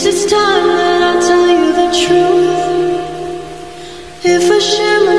It's time that I tell you the truth. If I share my